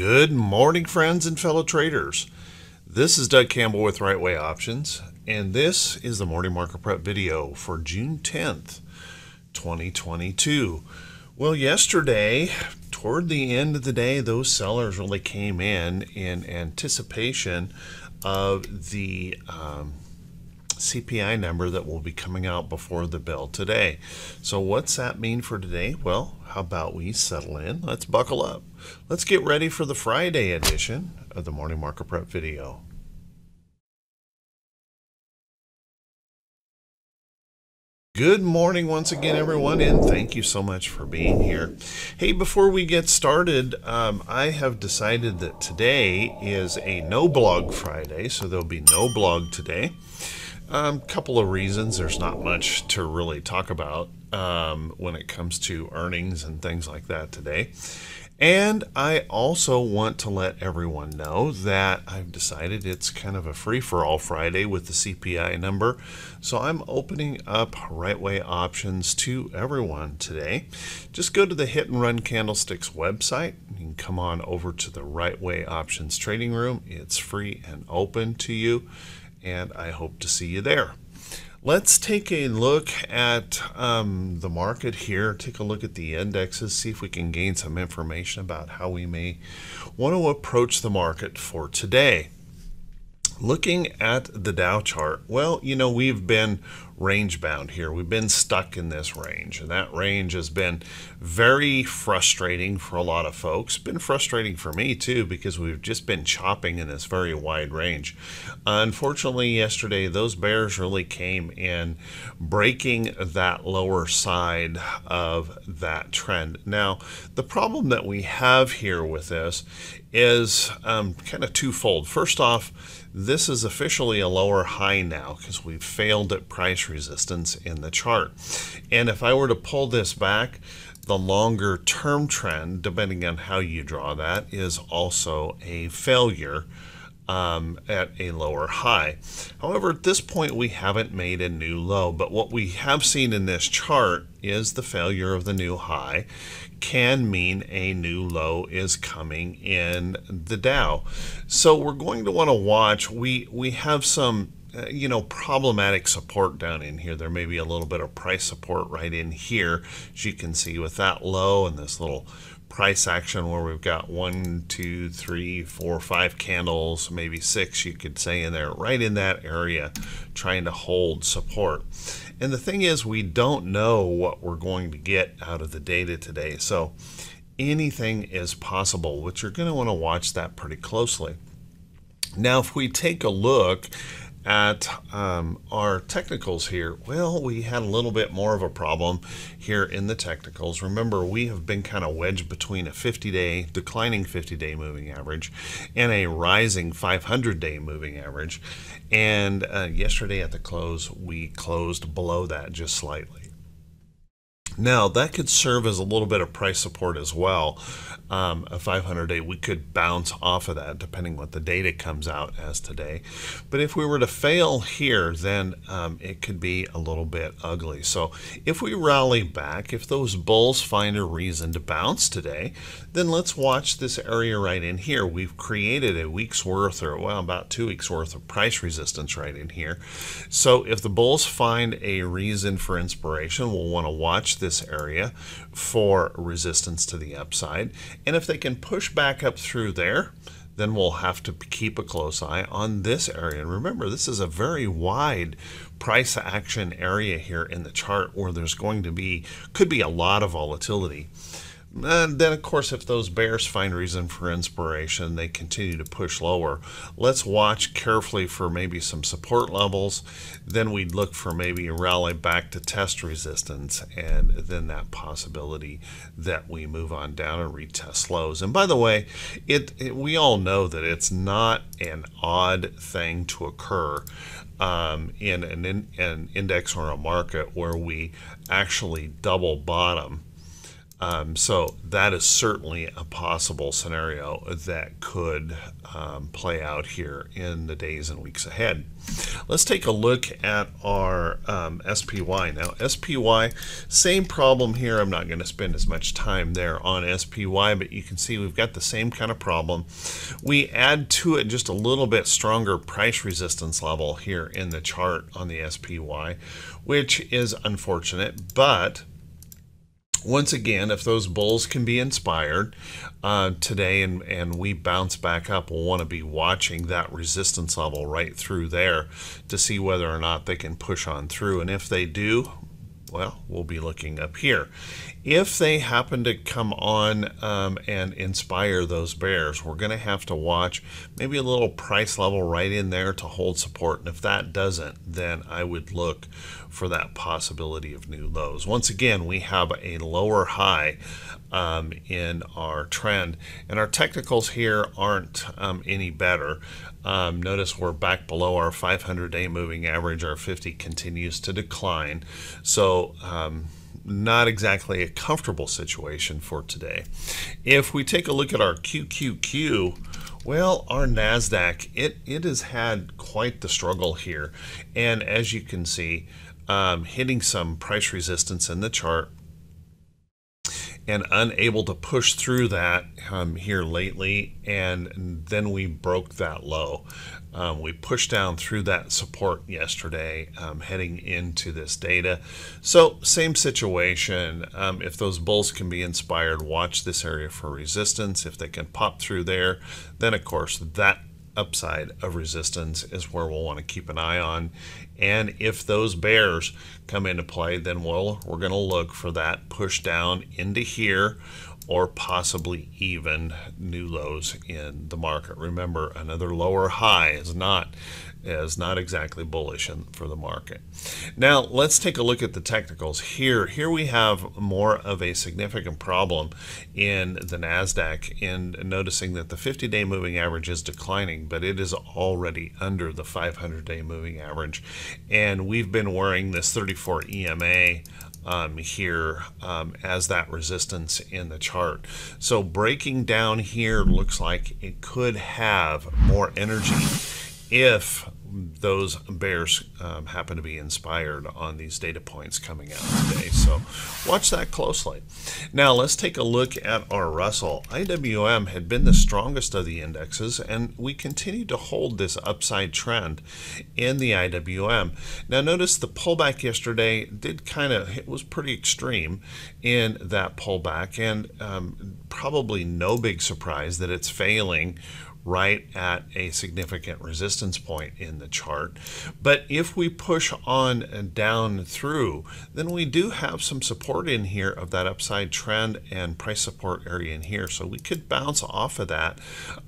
Good morning, friends and fellow traders. This is Doug Campbell with Right Way Options, and this is the morning market prep video for June 10th, 2022. Well, yesterday, toward the end of the day, those sellers really came in in anticipation of the um, CPI number that will be coming out before the bell today. So, what's that mean for today? Well, how about we settle in? Let's buckle up. Let's get ready for the Friday edition of the Morning Market Prep video. Good morning once again, everyone, and thank you so much for being here. Hey, before we get started, um, I have decided that today is a no blog Friday, so there'll be no blog today. A um, couple of reasons. There's not much to really talk about um, when it comes to earnings and things like that today. And I also want to let everyone know that I've decided it's kind of a free for all Friday with the CPI number. So I'm opening up right way options to everyone today. Just go to the Hit and Run Candlesticks website. You can come on over to the right way options trading room. It's free and open to you and I hope to see you there. Let's take a look at um, the market here, take a look at the indexes, see if we can gain some information about how we may want to approach the market for today. Looking at the Dow chart, well, you know, we've been range bound here. We've been stuck in this range, and that range has been very frustrating for a lot of folks. Been frustrating for me too because we've just been chopping in this very wide range. unfortunately, yesterday those bears really came in breaking that lower side of that trend. Now, the problem that we have here with this is um, kind of twofold. First off, this is officially a lower high now because we've failed at price resistance in the chart. And if I were to pull this back, the longer term trend, depending on how you draw that, is also a failure um, at a lower high. However, at this point, we haven't made a new low, but what we have seen in this chart is the failure of the new high can mean a new low is coming in the Dow. So we're going to want to watch. We we have some uh, you know problematic support down in here. There may be a little bit of price support right in here, as you can see with that low and this little price action where we've got one, two, three, four, five candles, maybe six, you could say in there, right in that area, trying to hold support. And the thing is, we don't know what we're going to get out of the data today. So anything is possible, but you're going to want to watch that pretty closely. Now, if we take a look at um, our technicals here, well, we had a little bit more of a problem here in the technicals. Remember, we have been kind of wedged between a 50-day, declining 50-day moving average and a rising 500-day moving average. And uh, yesterday at the close, we closed below that just slightly. Now, that could serve as a little bit of price support as well. Um, a 500 day, we could bounce off of that depending what the data comes out as today. But if we were to fail here, then um, it could be a little bit ugly. So if we rally back, if those bulls find a reason to bounce today, then let's watch this area right in here. We've created a week's worth, or well, about two weeks worth of price resistance right in here. So if the bulls find a reason for inspiration, we'll want to watch this area for resistance to the upside. And if they can push back up through there, then we'll have to keep a close eye on this area. And remember, this is a very wide price action area here in the chart where there's going to be, could be a lot of volatility. And then, of course, if those bears find reason for inspiration, they continue to push lower. Let's watch carefully for maybe some support levels. Then we'd look for maybe a rally back to test resistance, and then that possibility that we move on down and retest lows. And by the way, it, it we all know that it's not an odd thing to occur um, in an, in an index or a market where we actually double bottom Um, so that is certainly a possible scenario that could um, play out here in the days and weeks ahead. Let's take a look at our um, SPY. Now SPY, same problem here. I'm not going to spend as much time there on SPY, but you can see we've got the same kind of problem. We add to it just a little bit stronger price resistance level here in the chart on the SPY, which is unfortunate, but once again, if those bulls can be inspired uh, today and, and we bounce back up, we'll want to be watching that resistance level right through there to see whether or not they can push on through. And if they do, well, we'll be looking up here. If they happen to come on um, and inspire those bears, we're going to have to watch maybe a little price level right in there to hold support. And if that doesn't, then I would look for that possibility of new lows. Once again, we have a lower high um, in our trend, and our technicals here aren't um, any better. Um, notice we're back below our 500 day moving average. Our 50 continues to decline. So, um, not exactly a comfortable situation for today. If we take a look at our QQQ, well, our NASDAQ, it, it has had quite the struggle here. And as you can see, um, hitting some price resistance in the chart and unable to push through that um, here lately. And then we broke that low. Um, we pushed down through that support yesterday um, heading into this data. So same situation. Um, if those bulls can be inspired, watch this area for resistance. If they can pop through there, then of course that upside of resistance is where we'll want to keep an eye on. And if those bears come into play, then we'll, we're going to look for that push down into here or possibly even new lows in the market. Remember, another lower high is not is not exactly bullish in, for the market. Now let's take a look at the technicals here. Here we have more of a significant problem in the NASDAQ in noticing that the 50-day moving average is declining, but it is already under the 500-day moving average. And we've been wearing this 34 EMA um, here um, as that resistance in the chart. So breaking down here looks like it could have more energy if those bears um, happen to be inspired on these data points coming out today. So watch that closely. Now let's take a look at our Russell. IWM had been the strongest of the indexes and we continue to hold this upside trend in the IWM. Now notice the pullback yesterday did kind of, it was pretty extreme in that pullback and um, probably no big surprise that it's failing right at a significant resistance point in the chart. But if we push on and down through, then we do have some support in here of that upside trend and price support area in here. So we could bounce off of that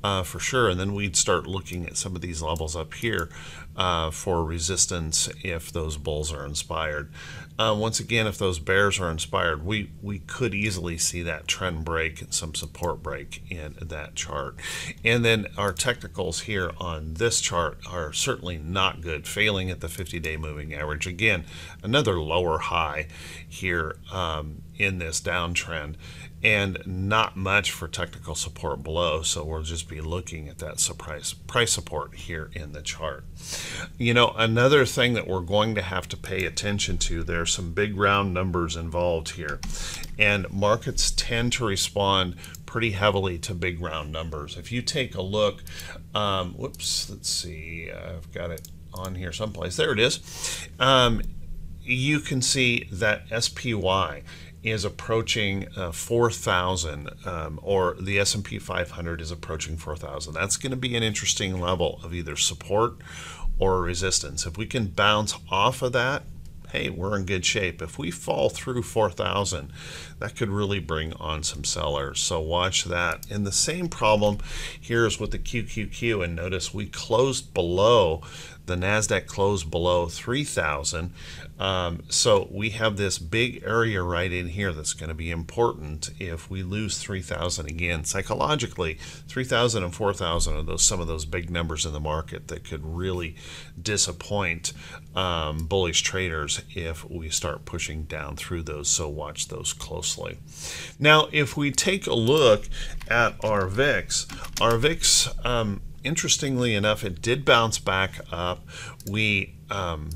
uh, for sure. And then we'd start looking at some of these levels up here uh, for resistance if those bulls are inspired. Uh, once again, if those bears are inspired, we, we could easily see that trend break, and some support break in that chart. And then our technicals here on this chart are certainly not good, failing at the 50-day moving average. Again, another lower high here um, in this downtrend and not much for technical support below so we'll just be looking at that surprise price support here in the chart. You know another thing that we're going to have to pay attention to there's some big round numbers involved here and markets tend to respond pretty heavily to big round numbers. If you take a look um, whoops let's see I've got it on here someplace. There it is. Um, you can see that SPY is approaching uh, 4,000, um, or the S&P 500 is approaching 4,000. That's going to be an interesting level of either support or resistance. If we can bounce off of that, hey, we're in good shape. If we fall through 4,000, that could really bring on some sellers. So watch that. And the same problem here is with the QQQ. And notice we closed below The NASDAQ closed below 3,000. Um, so we have this big area right in here that's going to be important if we lose 3,000 again. Psychologically, 3,000 and 4,000 are those some of those big numbers in the market that could really disappoint um, bullish traders if we start pushing down through those. So watch those closely. Now, if we take a look at our VIX, our VIX, um, interestingly enough, it did bounce back up. We um,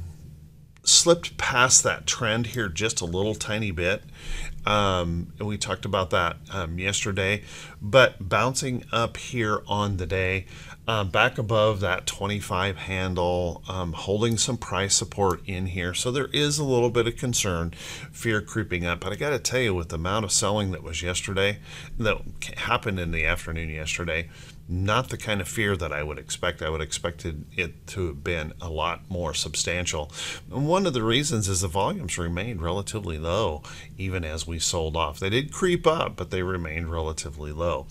slipped past that trend here just a little tiny bit. Um, and we talked about that um, yesterday, but bouncing up here on the day, uh, back above that 25 handle, um, holding some price support in here. So there is a little bit of concern, fear creeping up. But I got to tell you, with the amount of selling that was yesterday, that happened in the afternoon yesterday, not the kind of fear that I would expect. I would expected it to have been a lot more substantial. And one of the reasons is the volumes remained relatively low even as we sold off. They did creep up, but they remained relatively low.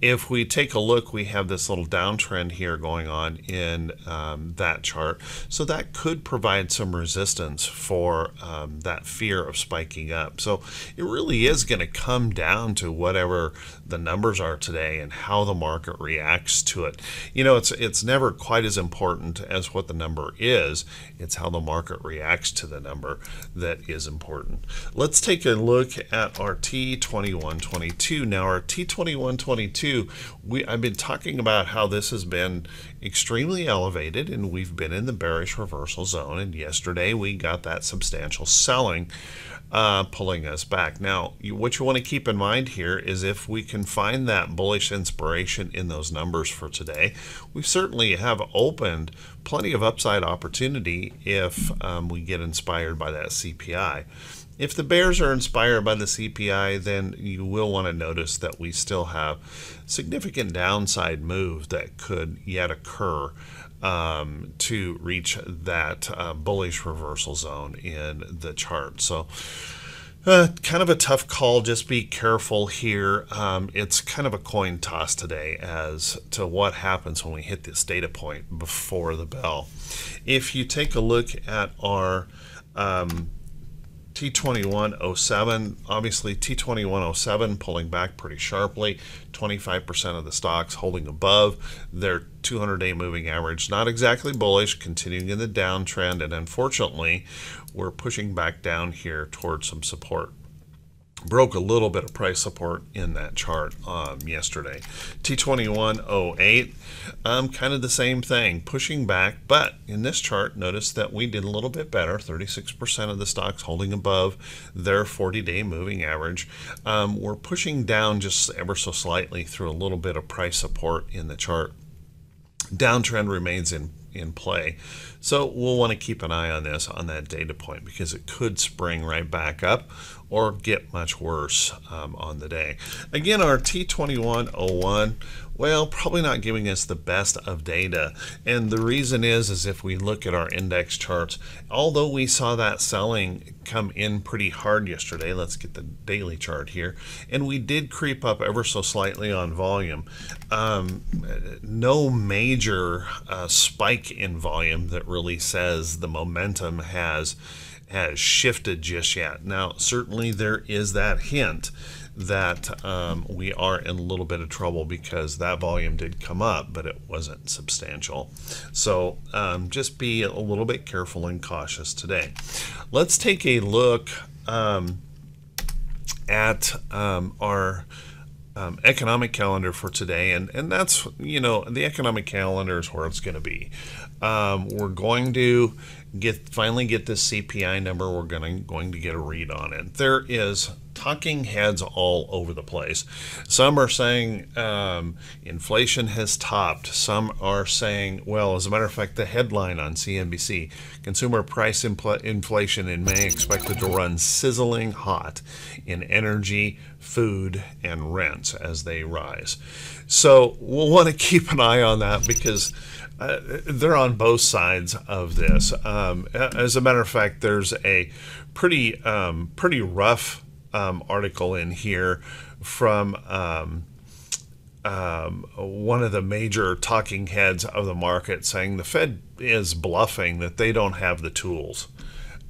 If we take a look, we have this little downtrend here going on in um, that chart. So that could provide some resistance for um, that fear of spiking up. So it really is going to come down to whatever the numbers are today and how the market reacts reacts to it. You know, it's it's never quite as important as what the number is. It's how the market reacts to the number that is important. Let's take a look at our T2122. Now, our T2122, we I've been talking about how this has been extremely elevated and we've been in the bearish reversal zone and yesterday we got that substantial selling uh, pulling us back. Now, you, what you want to keep in mind here is if we can find that bullish inspiration in those numbers for today, we certainly have opened plenty of upside opportunity if um, we get inspired by that CPI. If the bears are inspired by the CPI, then you will want to notice that we still have significant downside move that could yet occur um, to reach that uh, bullish reversal zone in the chart. So uh, kind of a tough call. Just be careful here. Um, it's kind of a coin toss today as to what happens when we hit this data point before the bell. If you take a look at our um, T2107, obviously T2107 pulling back pretty sharply, 25% of the stocks holding above their 200-day moving average. Not exactly bullish, continuing in the downtrend, and unfortunately, we're pushing back down here towards some support broke a little bit of price support in that chart um, yesterday. T2108, um, kind of the same thing, pushing back, but in this chart, notice that we did a little bit better, 36% of the stocks holding above their 40-day moving average. Um, we're pushing down just ever so slightly through a little bit of price support in the chart. Downtrend remains in in play. So we'll want to keep an eye on this on that data point because it could spring right back up or get much worse um, on the day. Again, our T2101, well, probably not giving us the best of data. And the reason is, is if we look at our index charts, although we saw that selling come in pretty hard yesterday, let's get the daily chart here, and we did creep up ever so slightly on volume. Um, no major uh, spike in volume that really says the momentum has has shifted just yet. Now, certainly there is that hint that um, we are in a little bit of trouble because that volume did come up, but it wasn't substantial. So um, just be a little bit careful and cautious today. Let's take a look um, at um, our um, economic calendar for today, and, and that's, you know, the economic calendar is where it's going to be. Um, we're going to get finally get this CPI number. We're going to, going to get a read on it. There is talking heads all over the place. Some are saying um, inflation has topped. Some are saying, well, as a matter of fact, the headline on CNBC consumer price inflation in May expected to run sizzling hot in energy, food, and rents as they rise. So we'll want to keep an eye on that because uh, they're on both sides of this. Um, as a matter of fact, there's a pretty um, pretty rough um, article in here from um, um, one of the major talking heads of the market saying the Fed is bluffing that they don't have the tools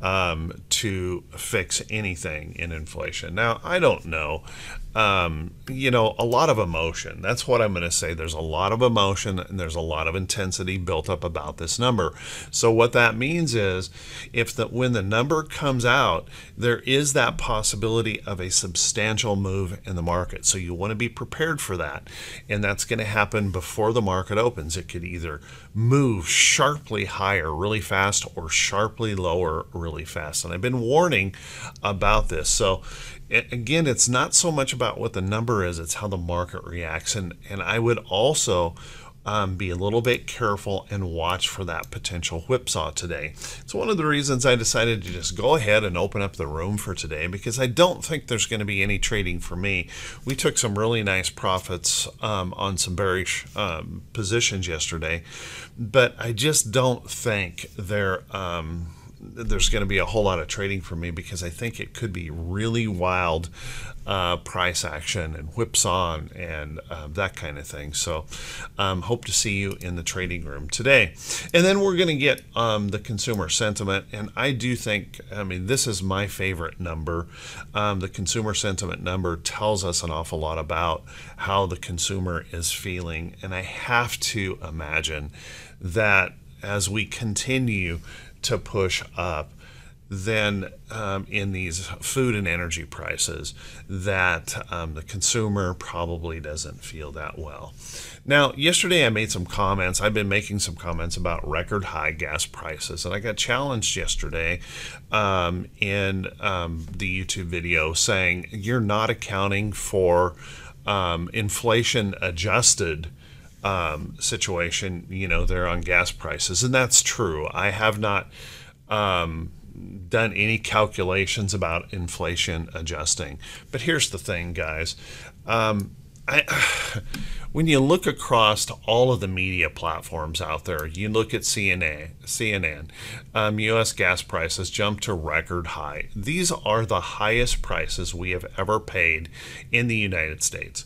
um, to fix anything in inflation. Now, I don't know. Um, you know, a lot of emotion. That's what I'm going to say. There's a lot of emotion and there's a lot of intensity built up about this number. So what that means is, if the when the number comes out, there is that possibility of a substantial move in the market. So you want to be prepared for that, and that's going to happen before the market opens. It could either move sharply higher really fast or sharply lower really fast. And I've been warning about this. So again, it's not so much about what the number is, it's how the market reacts. And, and I would also um, be a little bit careful and watch for that potential whipsaw today. It's one of the reasons I decided to just go ahead and open up the room for today because I don't think there's going to be any trading for me. We took some really nice profits um, on some bearish um, positions yesterday, but I just don't think they're um, there's going to be a whole lot of trading for me because I think it could be really wild uh, price action and whipsaw and uh, that kind of thing. So, um, hope to see you in the trading room today. And then we're going to get um, the consumer sentiment. And I do think, I mean, this is my favorite number. Um, the consumer sentiment number tells us an awful lot about how the consumer is feeling. And I have to imagine that as we continue to push up than um, in these food and energy prices that um, the consumer probably doesn't feel that well. Now, yesterday I made some comments. I've been making some comments about record high gas prices, and I got challenged yesterday um, in um, the YouTube video saying you're not accounting for um, inflation adjusted. Um, situation, you know, there on gas prices, and that's true. I have not um, done any calculations about inflation adjusting. But here's the thing, guys. Um, I, when you look across to all of the media platforms out there, you look at CNN, CNN, um, U.S. gas prices jumped to record high. These are the highest prices we have ever paid in the United States.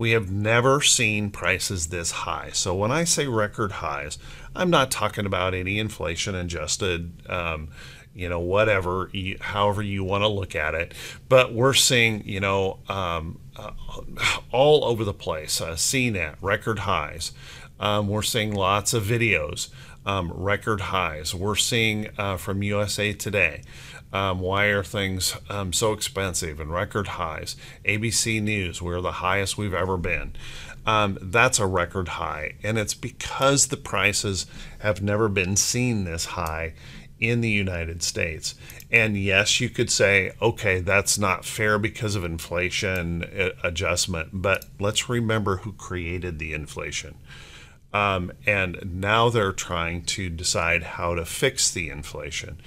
We have never seen prices this high. So when I say record highs, I'm not talking about any inflation adjusted. Um, you know, whatever, however you want to look at it. But we're seeing, you know, um, uh, all over the place, uh, CNET, record highs. Um, we're seeing lots of videos, um, record highs. We're seeing uh, from USA Today, um, why are things um, so expensive and record highs? ABC News, we're the highest we've ever been. Um, that's a record high. And it's because the prices have never been seen this high in the United States. And yes, you could say, okay, that's not fair because of inflation uh, adjustment, but let's remember who created the inflation. Um, and now they're trying to decide how to fix the inflation.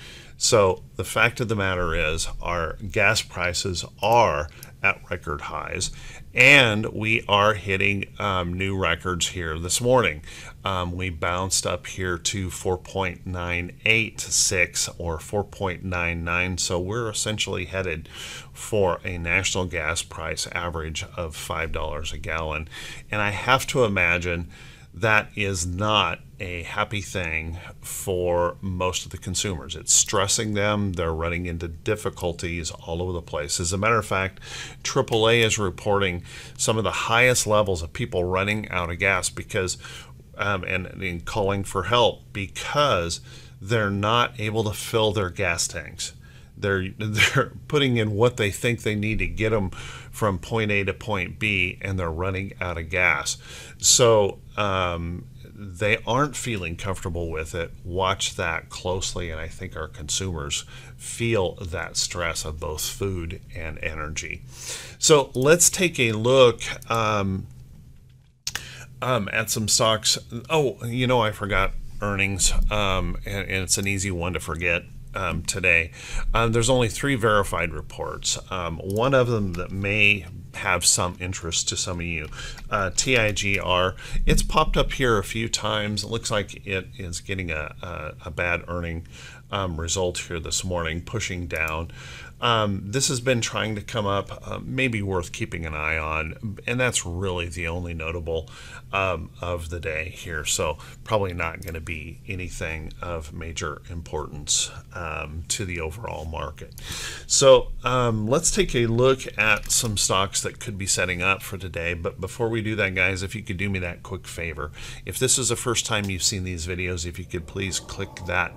So the fact of the matter is, our gas prices are at record highs, and we are hitting um, new records here this morning. Um, we bounced up here to 4.986 or 4.99, so we're essentially headed for a national gas price average of $5 a gallon. And I have to imagine that is not a happy thing for most of the consumers. It's stressing them. They're running into difficulties all over the place. As a matter of fact, AAA is reporting some of the highest levels of people running out of gas because um, and, and calling for help because they're not able to fill their gas tanks. They're they're putting in what they think they need to get them from point A to point B, and they're running out of gas. So um, they aren't feeling comfortable with it. Watch that closely, and I think our consumers feel that stress of both food and energy. So let's take a look. Um, um, at some stocks. Oh, you know, I forgot earnings, um, and, and, it's an easy one to forget um, today. Um, there's only three verified reports. Um, one of them that may have some interest to some of you. Uh, TIGR, it's popped up here a few times. It looks like it is getting a, a, a bad earning um, result here this morning, pushing down. Um, this has been trying to come up, uh, maybe worth keeping an eye on, and that's really the only notable um, of the day here. So, probably not going to be anything of major importance um, to the overall market. So, um, let's take a look at some stocks that could be setting up for today. But before we do that, guys, if you could do me that quick favor, if this is the first time you've seen these videos, if you could please click that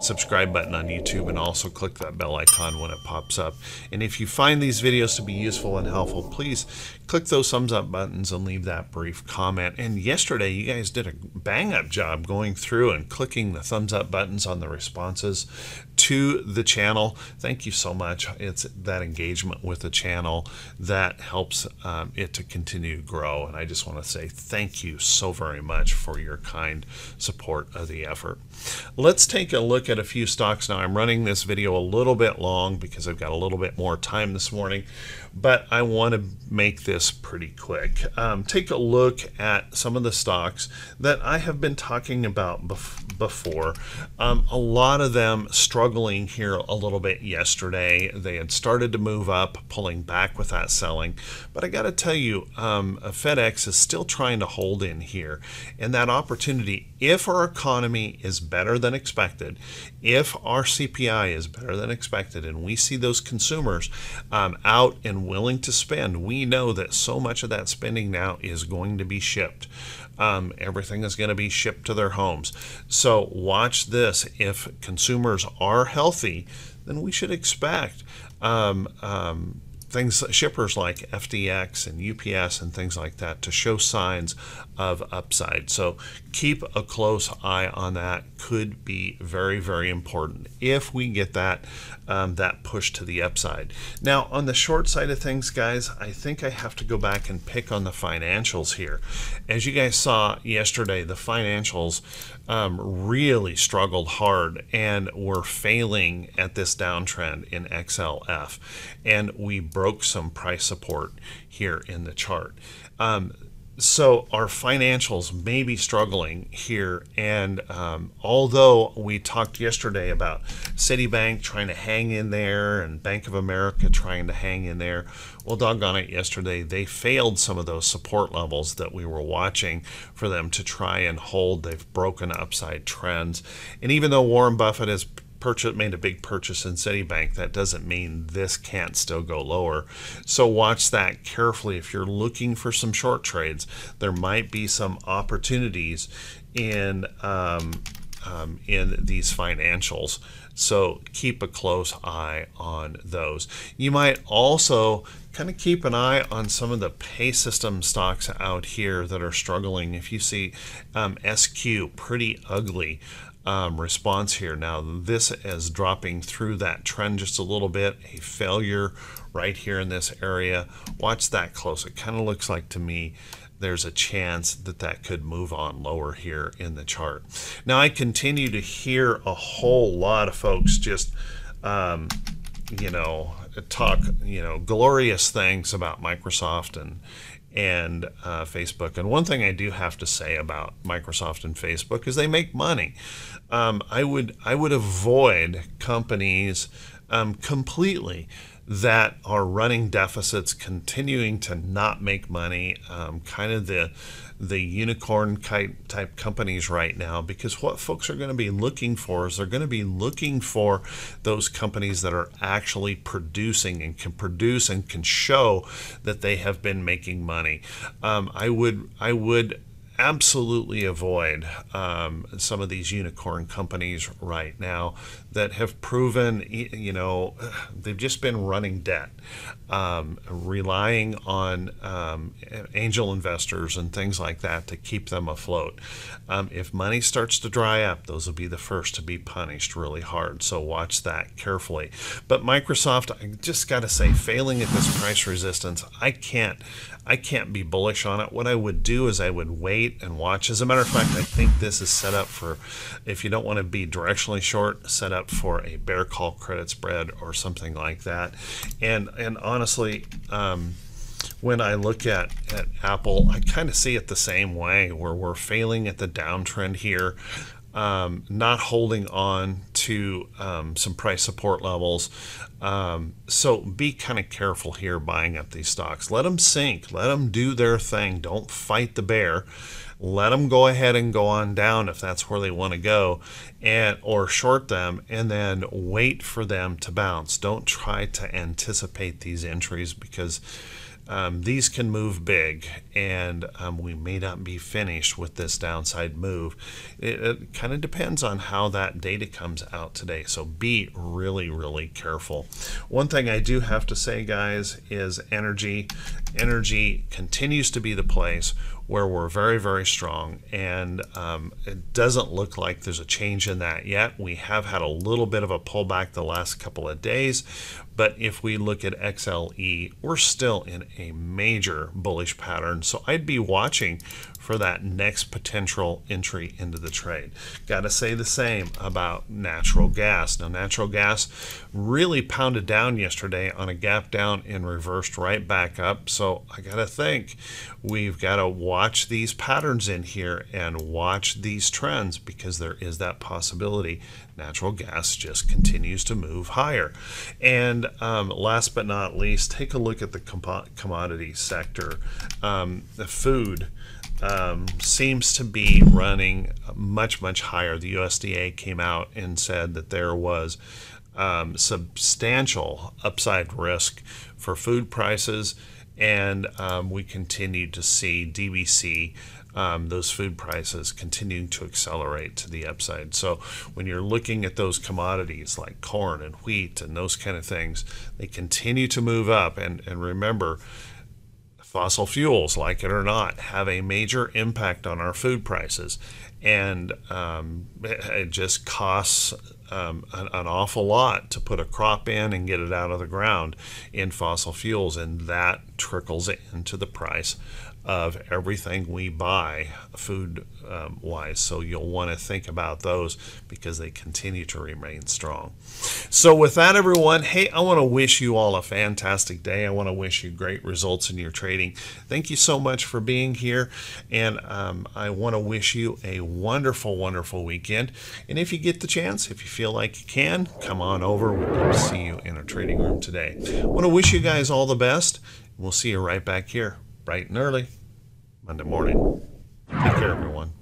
subscribe button on YouTube and also click that bell icon when it pops up. And if you find these videos to be useful and helpful, please click those thumbs up buttons and leave that brief comment. And yesterday, you guys did a bang up job going through and clicking the thumbs up buttons on the responses to the channel. Thank you so much. It's that engagement with the channel that helps um, it to continue to grow. And I just want to say thank you so very much for your kind support of the effort. Let's take a look at a few stocks now. I'm running this video a little bit long because I've got a little bit more time this morning, but I want to make this pretty quick. Um, take a look at some of the stocks that I have been talking about bef before. Um, a lot of them struggling here a little bit yesterday. They had started to move up, pulling back with that selling, but I got to tell you, um, FedEx is still trying to hold in here, and that opportunity, if our economy is better than expected, if our CPI is better than expected, and we see those consumers um, out and willing to spend, we know that so much of that spending now is going to be shipped. Um, everything is going to be shipped to their homes. So watch this. If consumers are healthy, then we should expect um, um, things shippers like FDX and UPS and things like that to show signs of upside. So keep a close eye on that. Could be very very important if we get that um, that push to the upside. Now on the short side of things, guys, I think I have to go back and pick on the financials here. As you guys saw yesterday, the financials um, really struggled hard and were failing at this downtrend in XLF, and we broke some price support here in the chart. Um, so our financials may be struggling here and um, although we talked yesterday about citibank trying to hang in there and bank of america trying to hang in there well doggone it yesterday they failed some of those support levels that we were watching for them to try and hold. They've broken upside trends. And even though warren buffett has purchase, made a big purchase in Citibank, that doesn't mean this can't still go lower. So watch that carefully. If you're looking for some short trades, there might be some opportunities in um, um, in these financials. So keep a close eye on those. You might also kind of keep an eye on some of the pay system stocks out here that are struggling. If you see um, SQ, pretty ugly um, response here. Now this is dropping through that trend just a little bit, a failure right here in this area. Watch that close. It kind of looks like to me there's a chance that that could move on lower here in the chart. Now I continue to hear a whole lot of folks just, um, you know, talk, you know, glorious things about Microsoft and and uh, Facebook. And one thing I do have to say about Microsoft and Facebook is they make money. Um, I would I would avoid companies um, completely that are running deficits, continuing to not make money, um, kind of the the unicorn type companies right now because what folks are going to be looking for is they're going to be looking for those companies that are actually producing and can produce and can show that they have been making money. Um, I would I would absolutely avoid um, some of these unicorn companies right now that have proven, you know, they've just been running debt, um, relying on um, angel investors and things like that to keep them afloat. Um, if money starts to dry up, those will be the first to be punished really hard. So watch that carefully. But Microsoft, I just got to say, failing at this price resistance, I can't. I can't be bullish on it. What I would do is I would wait and watch. As a matter of fact, I think this is set up for, if you don't want to be directionally short, set up for a bear call credit spread or something like that. And and honestly, um, when I look at, at Apple, I kind of see it the same way, where we're failing at the downtrend here. Um, not holding on to um, some price support levels. Um, so be kind of careful here buying up these stocks. Let them sink, let them do their thing. Don't fight the bear. Let them go ahead and go on down if that's where they want to go, and or short them, and then wait for them to bounce. Don't try to anticipate these entries because um, these can move big, and um, we may not be finished with this downside move. It, it kind of depends on how that data comes out today, so be really, really careful. One thing I do have to say, guys, is energy. Energy continues to be the place where we're very, very strong, and um, it doesn't look like there's a change in that yet. We have had a little bit of a pullback the last couple of days, but if we look at XLE, we're still in a major bullish pattern. So I'd be watching for that next potential entry into the trade. Got to say the same about natural gas. Now, natural gas really pounded down yesterday on a gap down and reversed right back up. So I got to think we've got to watch these patterns in here and watch these trends because there is that possibility natural gas just continues to move higher. And um, last but not least, take a look at the com commodity sector. Um, the food um, seems to be running much, much higher. The USDA came out and said that there was um, substantial upside risk for food prices, and um, we continue to see DBC. Um, those food prices continuing to accelerate to the upside. So when you're looking at those commodities like corn and wheat and those kind of things, they continue to move up. And, and remember, fossil fuels, like it or not, have a major impact on our food prices. And um, it just costs um, an, an, awful lot to put a crop in and get it out of the ground in fossil fuels, and that trickles into the price of everything we buy food um, wise. So you'll want to think about those because they continue to remain strong. So, with that, everyone, hey, I want to wish you all a fantastic day. I want to wish you great results in your trading. Thank you so much for being here. And um, I want to wish you a wonderful, wonderful weekend. And if you get the chance, if you feel like you can, come on over. To see you in our trading room today. I want to wish you guys all the best. We'll see you right back here bright and early Monday morning. Take care, everyone.